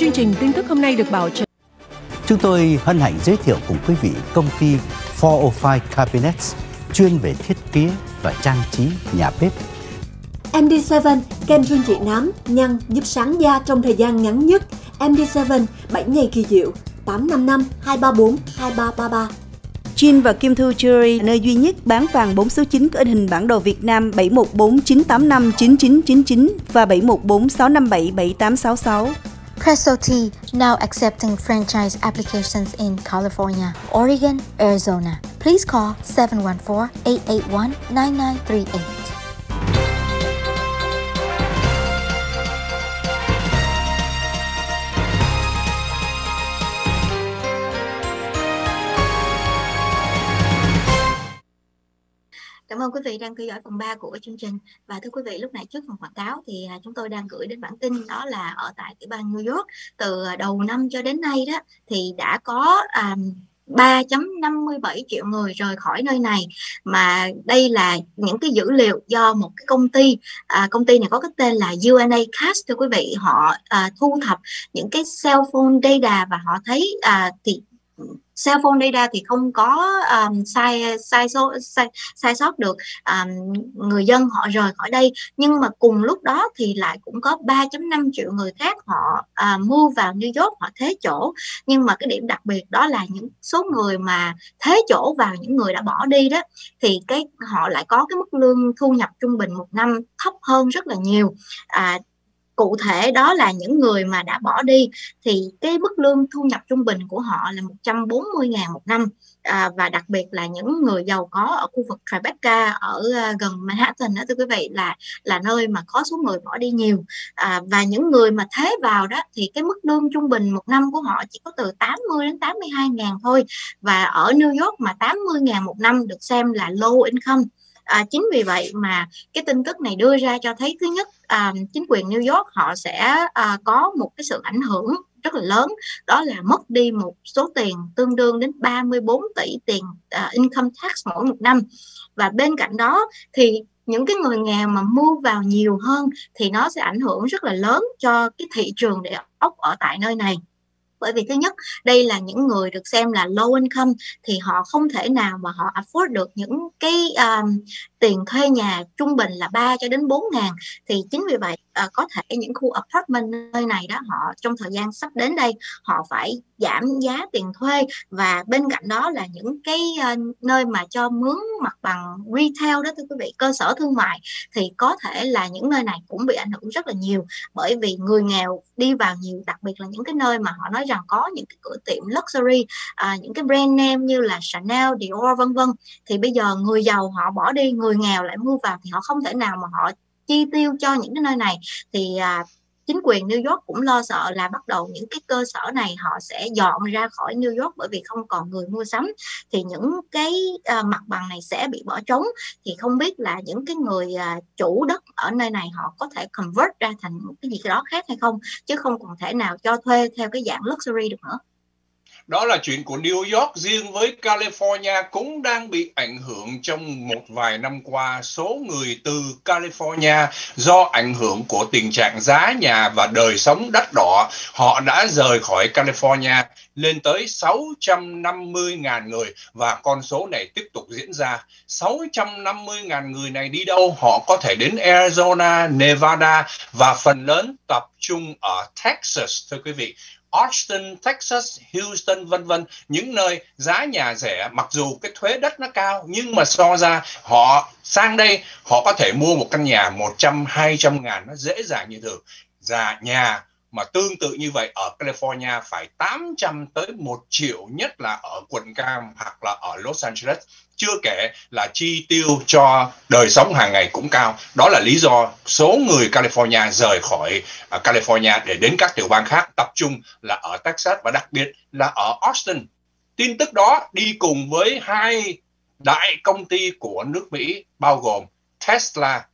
Chương trình tin tức hôm nay được bảo trợ. Chúng tôi hân hạnh giới thiệu cùng quý vị công ty 405 Cabinets chuyên về thiết kế và trang trí nhà bếp. MD7 kem trưng trị nám, nhăn giúp sáng da trong thời gian ngắn nhất. MD7 7 ngày kỳ diệu 855 234 2333. Chin và Kim Thu Jewelry, nơi duy nhất bán vàng 4 số 9 có in hình bản đồ Việt Nam 714 985 9999 và 714 657 7866. Presso Tea now accepting franchise applications in California, Oregon, Arizona. Please call 714 881 9938. Cảm ơn quý vị đang theo dõi phần 3 của chương trình. Và thưa quý vị lúc này trước phần quảng cáo thì à, chúng tôi đang gửi đến bản tin đó là ở tại tiểu bang New York. Từ à, đầu năm cho đến nay đó thì đã có à, um, 3.57 triệu người rời khỏi nơi này. Mà đây là những cái dữ liệu do một cái công ty à, công ty này có cái tên là UNA Cast thưa quý vị. Họ à, thu thập những cái cell phone data và họ thấy à, thì cell phone data thì không có um, sai sai số sai, sai sót được. Um, người dân họ rời khỏi đây. Nhưng mà cùng lúc đó thì lại cũng có 3.5 triệu người khác họ uh, mua vào New York họ thế chỗ. Nhưng mà cái điểm đặc biệt đó là những số người mà thế chỗ vào những người đã bỏ đi đó thì cái họ lại có cái mức lương thu nhập trung bình một năm thấp hơn rất là nhiều. À, cụ thể đó là những người mà đã bỏ đi thì cái mức lương thu nhập trung bình của họ là 140.000 một năm. À, và đặc biệt là những người giàu có ở khu vực Tribeca ở à, gần Manhattan đó thưa quý vị là là nơi mà có số người bỏ đi nhiều. À, và những người mà thế vào đó thì cái mức lương trung bình một năm của họ chỉ có từ 80 đến 82 ngàn thôi. Và ở New York mà 80 ngàn một năm được xem là low income. À, chính vì vậy mà cái tin tức này đưa ra cho thấy thứ nhất à, chính quyền New York họ sẽ à, có một cái sự ảnh hưởng rất là lớn đó là mất đi một số tiền tương đương đến 34 tỷ tiền uh, income tax mỗi một năm. Và bên cạnh đó thì những cái người nghèo mà mua vào nhiều hơn thì nó sẽ ảnh hưởng rất là lớn cho cái thị trường để ốc ở tại nơi này bởi vì thứ nhất đây là những người được xem là low income thì họ không thể nào mà họ afford được những cái um, tiền thuê nhà trung bình là 3 cho đến 4 ngàn. Thì chính vì vậy à, có thể những khu apartment nơi này đó họ trong thời gian sắp đến đây họ phải giảm giá tiền thuê. Và bên cạnh đó là những cái uh, nơi mà cho mướn mặt bằng retail đó thưa quý vị cơ sở thương mại thì có thể là những nơi này cũng bị ảnh hưởng rất là nhiều. Bởi vì người nghèo đi vào nhiều đặc biệt là những cái nơi mà họ nói rằng có những cái cửa tiệm luxury à, những cái brand name như là Chanel, Dior vân vân thì bây giờ người giàu họ bỏ đi người nghèo lại mua vào thì họ không thể nào mà họ chi tiêu cho những cái nơi này thì à, chính quyền New York cũng lo sợ là bắt đầu những cái cơ sở này họ sẽ dọn ra khỏi New York bởi vì không còn người mua sắm thì những cái à, mặt bằng này sẽ bị bỏ trống. Thì không biết là những cái người à, chủ đất ở nơi này họ có thể convert ra thành một cái gì đó khác hay không chứ không còn thể nào cho thuê theo cái dạng luxury được nữa đó là chuyện của New York. Riêng với California cũng đang bị ảnh hưởng trong một vài năm qua. Số người từ California do ảnh hưởng của tình trạng giá nhà và đời sống đắt đỏ họ đã rời khỏi California lên tới 650.000 người và con số này tiếp tục diễn ra. 650.000 người này đi đâu họ có thể đến Arizona, Nevada và phần lớn tập trung ở Texas thưa quý vị. Austin, Texas, Houston vân vân. Những nơi giá nhà rẻ mặc dù cái thuế đất nó cao nhưng mà so ra họ sang đây họ có thể mua một căn nhà 100 200 ngàn nó dễ dàng như thường. Dạ nhà mà tương tự như vậy, ở California phải 800 tới 1 triệu nhất là ở quận Cam hoặc là ở Los Angeles. Chưa kể là chi tiêu cho đời sống hàng ngày cũng cao. Đó là lý do số người California rời khỏi à, California để đến các tiểu bang khác. Tập trung là ở Texas và đặc biệt là ở Austin. Tin tức đó đi cùng với hai đại công ty của nước Mỹ, bao gồm Tesla,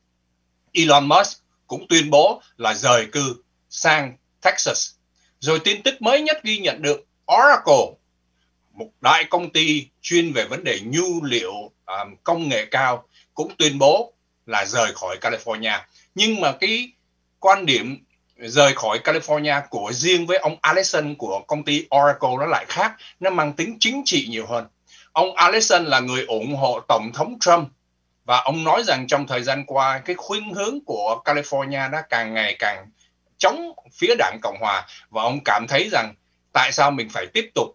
Elon Musk cũng tuyên bố là rời cư sang Texas rồi tin tức mới nhất ghi nhận được Oracle một đại công ty chuyên về vấn đề nhu liệu um, công nghệ cao cũng tuyên bố là rời khỏi California nhưng mà cái quan điểm rời khỏi California của riêng với ông Allison của công ty Oracle nó lại khác, nó mang tính chính trị nhiều hơn. Ông Allison là người ủng hộ Tổng thống Trump và ông nói rằng trong thời gian qua cái khuynh hướng của California đã càng ngày càng chống phía đảng Cộng Hòa và ông cảm thấy rằng tại sao mình phải tiếp tục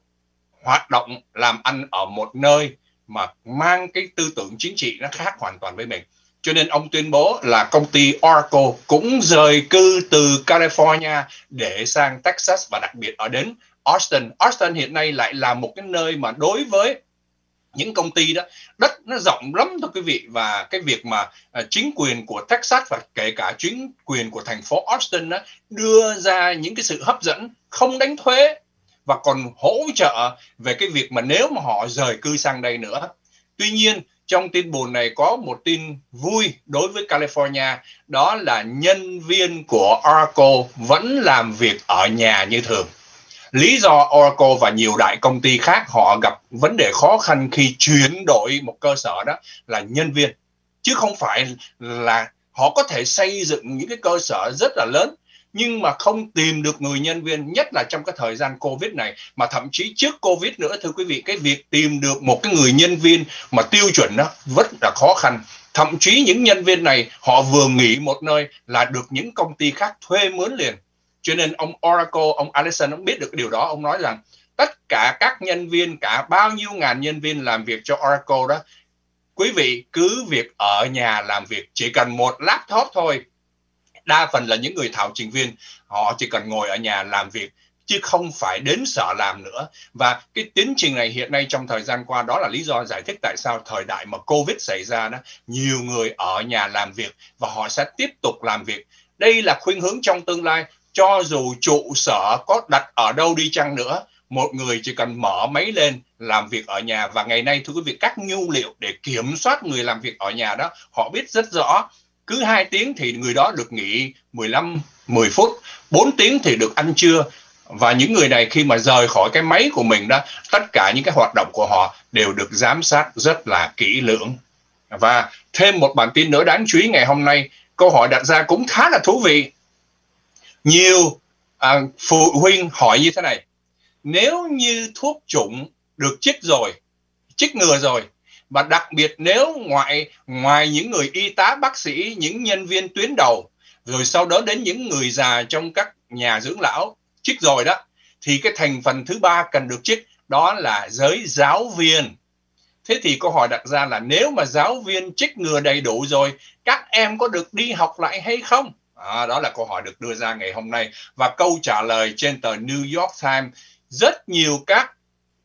hoạt động làm ăn ở một nơi mà mang cái tư tưởng chính trị nó khác hoàn toàn với mình. Cho nên ông tuyên bố là công ty Oracle cũng rời cư từ California để sang Texas và đặc biệt ở đến Austin. Austin hiện nay lại là một cái nơi mà đối với những công ty đó đất nó rộng lắm thưa quý vị. Và cái việc mà uh, chính quyền của Texas và kể cả chính quyền của thành phố Austin đó, đưa ra những cái sự hấp dẫn không đánh thuế và còn hỗ trợ về cái việc mà nếu mà họ rời cư sang đây nữa. Tuy nhiên trong tin buồn này có một tin vui đối với California đó là nhân viên của Oracle vẫn làm việc ở nhà như thường lý do Oracle và nhiều đại công ty khác họ gặp vấn đề khó khăn khi chuyển đổi một cơ sở đó là nhân viên, chứ không phải là họ có thể xây dựng những cái cơ sở rất là lớn, nhưng mà không tìm được người nhân viên, nhất là trong cái thời gian covid này, mà thậm chí trước covid nữa, thưa quý vị, cái việc tìm được một cái người nhân viên mà tiêu chuẩn đó rất là khó khăn. Thậm chí những nhân viên này họ vừa nghỉ một nơi là được những công ty khác thuê mướn liền cho nên ông Oracle, ông Allison ông biết được điều đó. Ông nói rằng tất cả các nhân viên, cả bao nhiêu ngàn nhân viên làm việc cho Oracle đó, quý vị cứ việc ở nhà làm việc, chỉ cần một laptop thôi. Đa phần là những người thảo trình viên, họ chỉ cần ngồi ở nhà làm việc, chứ không phải đến sở làm nữa. Và cái tiến trình này hiện nay trong thời gian qua, đó là lý do giải thích tại sao thời đại mà covid xảy ra đó, nhiều người ở nhà làm việc và họ sẽ tiếp tục làm việc. Đây là khuynh hướng trong tương lai cho dù trụ sở có đặt ở đâu đi chăng nữa, một người chỉ cần mở máy lên làm việc ở nhà. Và ngày nay, thưa quý vị, các nhu liệu để kiểm soát người làm việc ở nhà đó, họ biết rất rõ. Cứ 2 tiếng thì người đó được nghỉ 15 10 phút 4 tiếng thì được ăn trưa. Và những người này khi mà rời khỏi cái máy của mình đó, tất cả những cái hoạt động của họ đều được giám sát rất là kỹ lưỡng. Và thêm một bản tin nữa đáng chú ý ngày hôm nay, câu hỏi đặt ra cũng khá là thú vị nhiều à, phụ huynh hỏi như thế này nếu như thuốc chủng được chích rồi chích ngừa rồi và đặc biệt nếu ngoại ngoài những người y tá bác sĩ những nhân viên tuyến đầu rồi sau đó đến những người già trong các nhà dưỡng lão chích rồi đó thì cái thành phần thứ ba cần được chích đó là giới giáo viên. Thế thì câu hỏi đặt ra là nếu mà giáo viên chích ngừa đầy đủ rồi các em có được đi học lại hay không? À, đó là câu hỏi được đưa ra ngày hôm nay. Và câu trả lời trên tờ New York Times rất nhiều các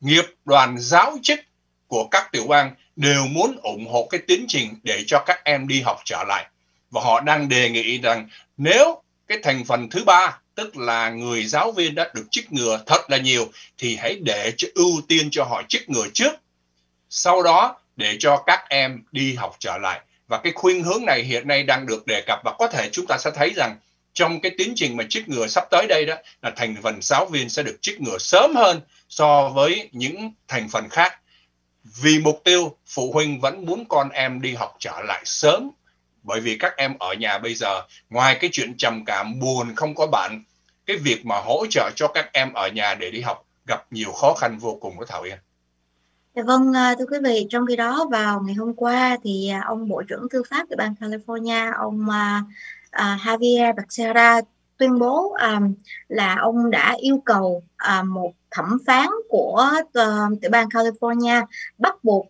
nghiệp đoàn giáo chức của các tiểu bang đều muốn ủng hộ cái tiến trình để cho các em đi học trở lại. Và họ đang đề nghị rằng nếu cái thành phần thứ ba tức là người giáo viên đã được chích ngừa thật là nhiều thì hãy để cho ưu tiên cho họ chích ngừa trước. Sau đó để cho các em đi học trở lại và cái khuynh hướng này hiện nay đang được đề cập và có thể chúng ta sẽ thấy rằng trong cái tiến trình mà chích ngừa sắp tới đây đó, là thành phần giáo viên sẽ được chích ngừa sớm hơn so với những thành phần khác vì mục tiêu phụ huynh vẫn muốn con em đi học trở lại sớm bởi vì các em ở nhà bây giờ, ngoài cái chuyện trầm cảm, buồn, không có bạn, cái việc mà hỗ trợ cho các em ở nhà để đi học gặp nhiều khó khăn vô cùng của Thảo Yên. Dạ vâng, à, thưa quý vị, trong khi đó vào ngày hôm qua thì à, ông Bộ trưởng Tư pháp của bang California, ông uh, Javier Becerra tuyên bố um, là ông đã yêu cầu uh, một thẩm phán của uh, tiểu bang California bắt buộc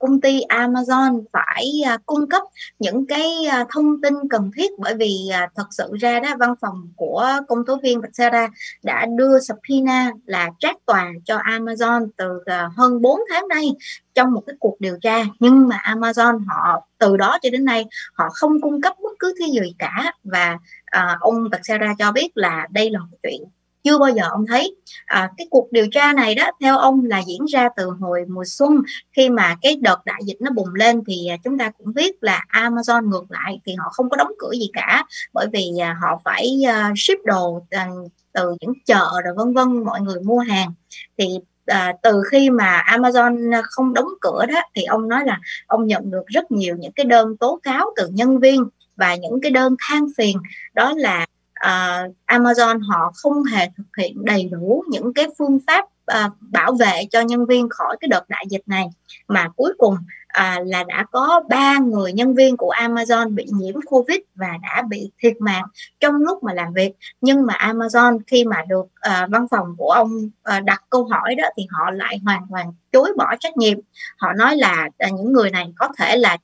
công ty Amazon phải à, cung cấp những cái à, thông tin cần thiết bởi vì à, thật sự ra đó văn phòng của công tố viên Becerra đã đưa subpoena là trát tòa cho Amazon từ hơn 4 tháng nay trong một cái cuộc điều tra. Nhưng mà Amazon họ từ đó cho đến nay họ không cung cấp bất cứ thứ gì cả. Và uh, ông Becerra cho biết là đây là một chuyện chưa bao giờ ông thấy. À, cái cuộc điều tra này đó theo ông là diễn ra từ hồi mùa xuân. Khi mà cái đợt đại dịch nó bùng lên thì à, chúng ta cũng biết là Amazon ngược lại thì họ không có đóng cửa gì cả. Bởi vì à, họ phải uh, ship đồ uh, từ những chợ rồi vân vân mọi người mua hàng. Thì à, từ khi mà Amazon không đóng cửa đó thì ông nói là ông nhận được rất nhiều những cái đơn tố cáo từ nhân viên và những cái đơn than phiền. Đó là uh, Amazon họ không hề thực hiện đầy đủ những cái phương pháp uh, bảo vệ cho nhân viên khỏi cái đợt đại dịch này. Mà cuối cùng uh, là đã có ba người nhân viên của Amazon bị nhiễm Covid và đã bị thiệt mạng trong lúc mà làm việc. Nhưng mà Amazon khi mà được uh, văn phòng của ông uh, đặt câu hỏi đó thì họ lại hoàn toàn chối bỏ trách nhiệm. Họ nói là uh, những người này có thể là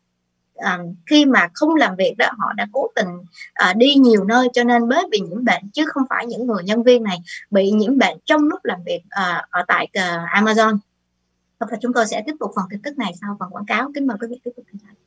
à, khi mà không làm việc đó họ đã cố tình à, đi nhiều nơi cho nên mới bị nhiễm bệnh chứ không phải những người nhân viên này bị nhiễm bệnh trong lúc làm việc à, ở tại à, Amazon. Và chúng tôi sẽ tiếp tục phần tin tức này sau phần quảng cáo. Kính mời quý vị tiếp tục theo dõi.